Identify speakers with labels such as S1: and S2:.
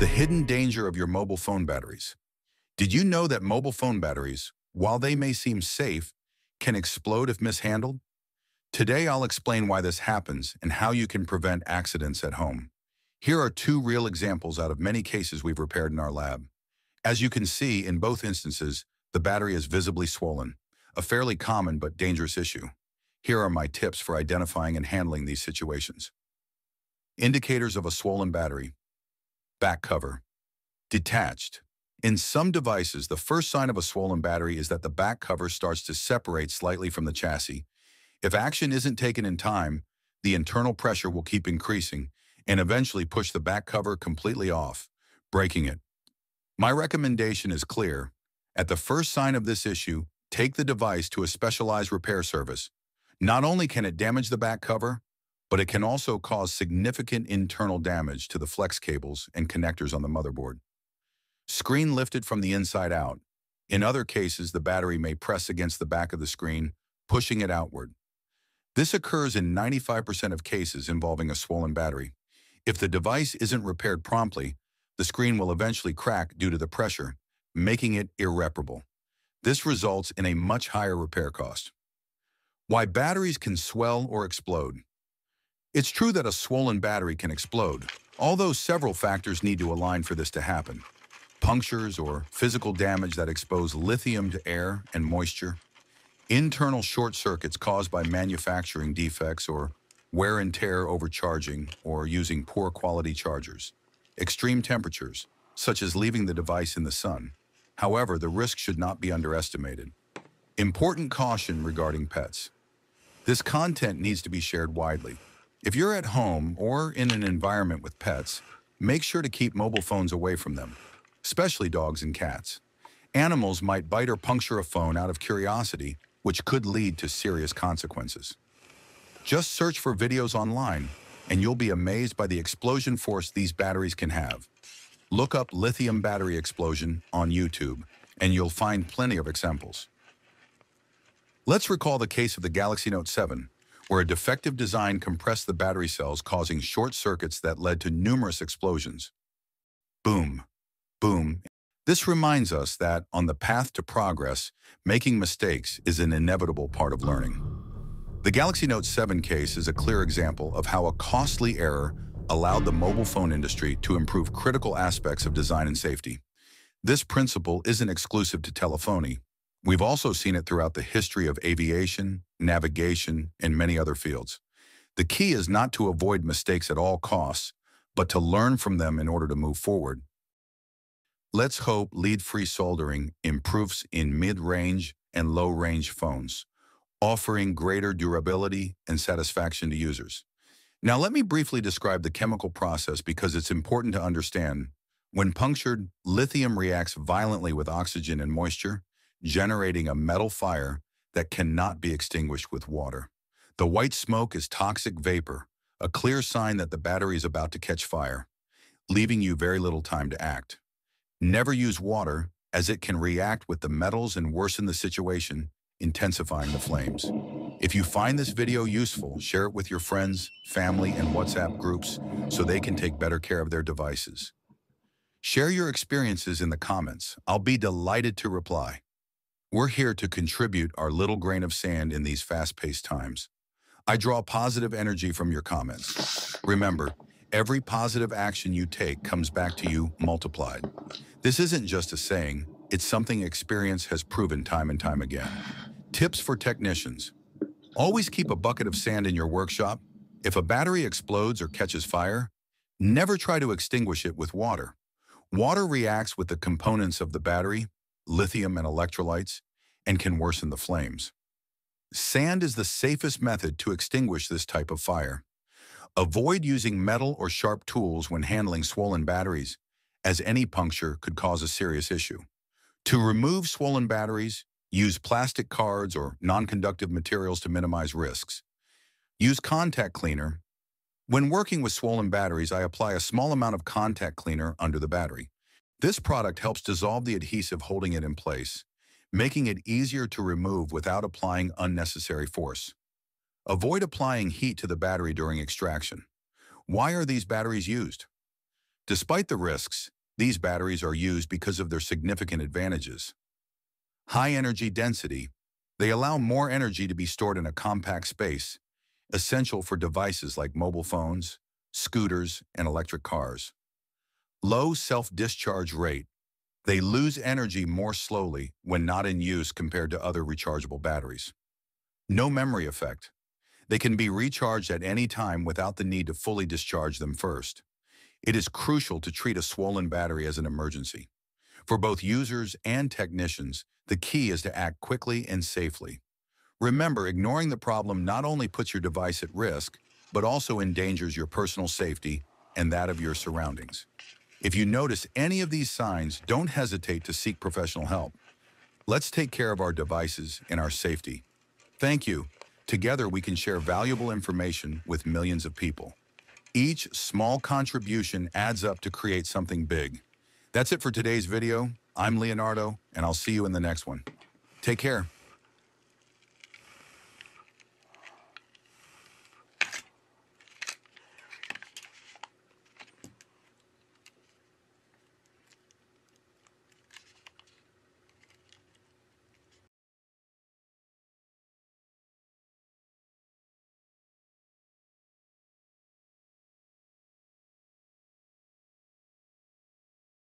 S1: The hidden danger of your mobile phone batteries. Did you know that mobile phone batteries, while they may seem safe, can explode if mishandled? Today, I'll explain why this happens and how you can prevent accidents at home. Here are two real examples out of many cases we've repaired in our lab. As you can see, in both instances, the battery is visibly swollen, a fairly common but dangerous issue. Here are my tips for identifying and handling these situations. Indicators of a swollen battery. Back cover. Detached. In some devices, the first sign of a swollen battery is that the back cover starts to separate slightly from the chassis. If action isn't taken in time, the internal pressure will keep increasing and eventually push the back cover completely off, breaking it. My recommendation is clear. At the first sign of this issue, take the device to a specialized repair service. Not only can it damage the back cover, but it can also cause significant internal damage to the flex cables and connectors on the motherboard. Screen lifted from the inside out. In other cases, the battery may press against the back of the screen, pushing it outward. This occurs in 95% of cases involving a swollen battery. If the device isn't repaired promptly, the screen will eventually crack due to the pressure, making it irreparable. This results in a much higher repair cost. Why batteries can swell or explode. It's true that a swollen battery can explode, although several factors need to align for this to happen. Punctures or physical damage that expose lithium to air and moisture, internal short circuits caused by manufacturing defects or wear and tear overcharging or using poor quality chargers, extreme temperatures, such as leaving the device in the sun. However, the risk should not be underestimated. Important caution regarding pets. This content needs to be shared widely. If you're at home or in an environment with pets, make sure to keep mobile phones away from them, especially dogs and cats. Animals might bite or puncture a phone out of curiosity, which could lead to serious consequences. Just search for videos online, and you'll be amazed by the explosion force these batteries can have. Look up lithium battery explosion on YouTube, and you'll find plenty of examples. Let's recall the case of the Galaxy Note 7, where a defective design compressed the battery cells causing short circuits that led to numerous explosions. Boom, boom. This reminds us that on the path to progress, making mistakes is an inevitable part of learning. The Galaxy Note 7 case is a clear example of how a costly error allowed the mobile phone industry to improve critical aspects of design and safety. This principle isn't exclusive to telephony. We've also seen it throughout the history of aviation, navigation, and many other fields. The key is not to avoid mistakes at all costs, but to learn from them in order to move forward. Let's hope lead-free soldering improves in mid-range and low-range phones, offering greater durability and satisfaction to users. Now let me briefly describe the chemical process because it's important to understand. When punctured, lithium reacts violently with oxygen and moisture, generating a metal fire that cannot be extinguished with water. The white smoke is toxic vapor, a clear sign that the battery is about to catch fire, leaving you very little time to act. Never use water, as it can react with the metals and worsen the situation, intensifying the flames. If you find this video useful, share it with your friends, family, and WhatsApp groups so they can take better care of their devices. Share your experiences in the comments. I'll be delighted to reply. We're here to contribute our little grain of sand in these fast-paced times. I draw positive energy from your comments. Remember, every positive action you take comes back to you multiplied. This isn't just a saying, it's something experience has proven time and time again. Tips for technicians. Always keep a bucket of sand in your workshop. If a battery explodes or catches fire, never try to extinguish it with water. Water reacts with the components of the battery lithium and electrolytes, and can worsen the flames. Sand is the safest method to extinguish this type of fire. Avoid using metal or sharp tools when handling swollen batteries, as any puncture could cause a serious issue. To remove swollen batteries, use plastic cards or non-conductive materials to minimize risks. Use contact cleaner. When working with swollen batteries, I apply a small amount of contact cleaner under the battery. This product helps dissolve the adhesive holding it in place, making it easier to remove without applying unnecessary force. Avoid applying heat to the battery during extraction. Why are these batteries used? Despite the risks, these batteries are used because of their significant advantages. High energy density, they allow more energy to be stored in a compact space, essential for devices like mobile phones, scooters, and electric cars. Low self-discharge rate, they lose energy more slowly when not in use compared to other rechargeable batteries. No memory effect. They can be recharged at any time without the need to fully discharge them first. It is crucial to treat a swollen battery as an emergency. For both users and technicians, the key is to act quickly and safely. Remember, ignoring the problem not only puts your device at risk, but also endangers your personal safety and that of your surroundings. If you notice any of these signs, don't hesitate to seek professional help. Let's take care of our devices and our safety. Thank you. Together we can share valuable information with millions of people. Each small contribution adds up to create something big. That's it for today's video. I'm Leonardo, and I'll see you in the next one. Take care.